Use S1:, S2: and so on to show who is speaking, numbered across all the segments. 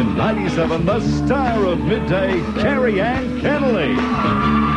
S1: in 97, the star of midday,
S2: Kerri Anne Kennerley.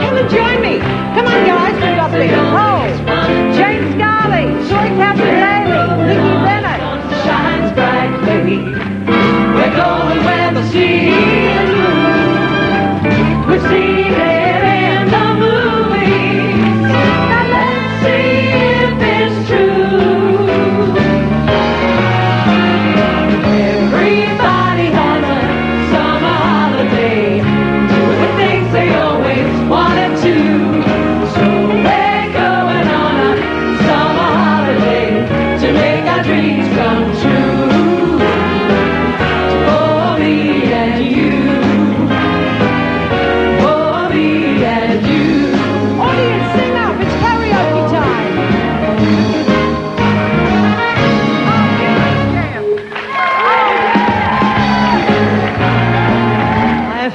S2: Come and join me. Come on, guys. Get up there.
S3: Oh.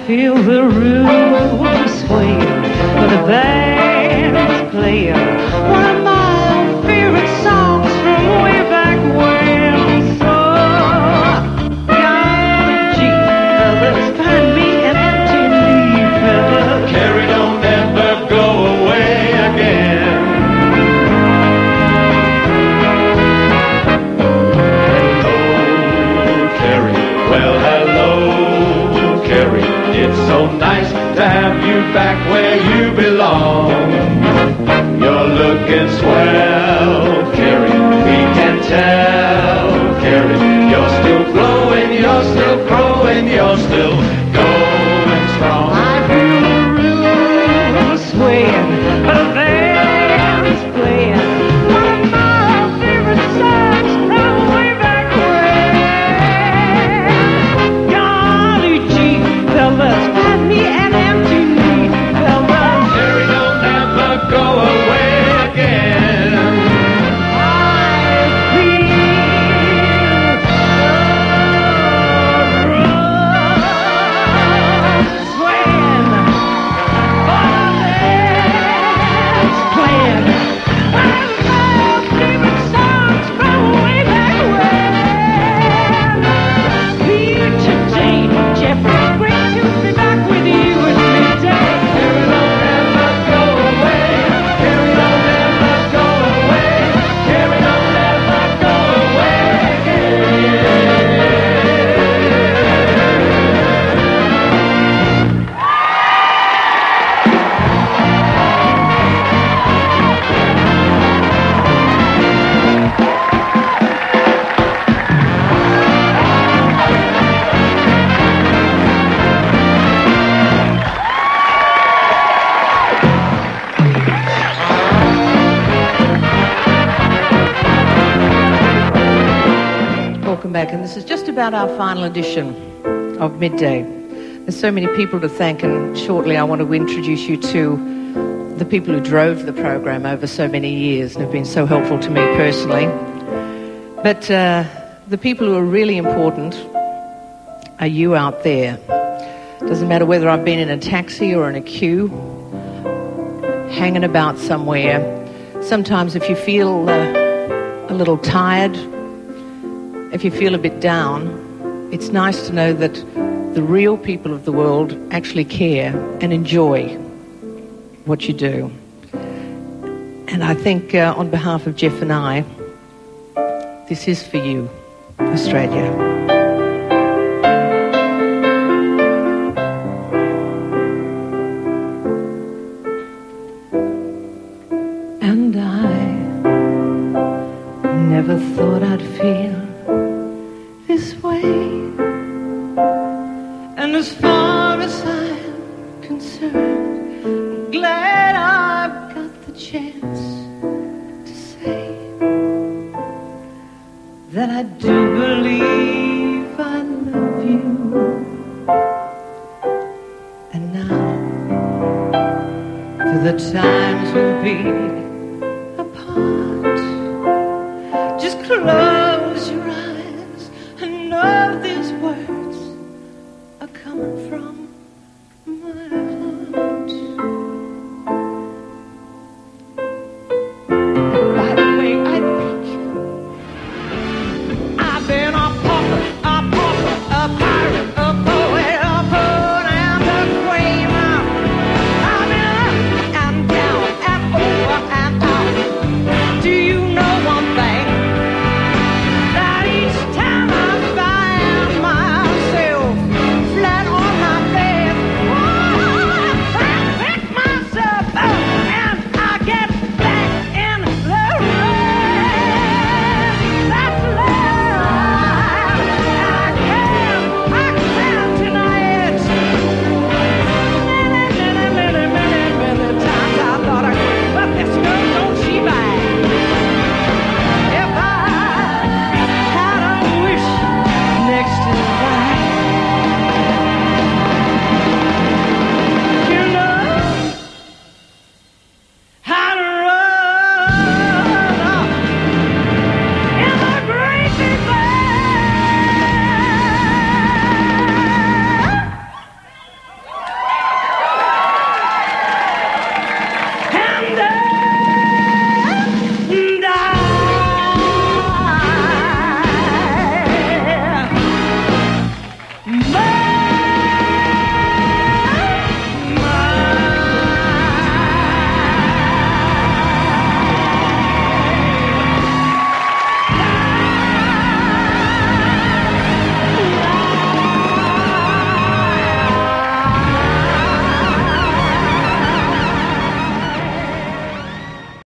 S3: feel the room swaying, the band's playing.
S4: welcome back. And this is just about our final edition of Midday. There's so many people to thank, and shortly I want to introduce you to the
S3: people who drove the program over so many years and have been so helpful to me personally. But uh, the people who are really important are you out there. Doesn't matter whether I've been in a taxi or in a queue, hanging about somewhere. Sometimes if you feel uh, a little tired, if you feel a bit down, it's nice to know that the real people of the world actually care and enjoy what you do. And I think, uh, on behalf of Jeff and I, this is for you, Australia. And I never thought I'd feel and as far as I'm concerned, I'm glad I've got the chance to say that I do believe I love you. And now, for the times will be apart, just close.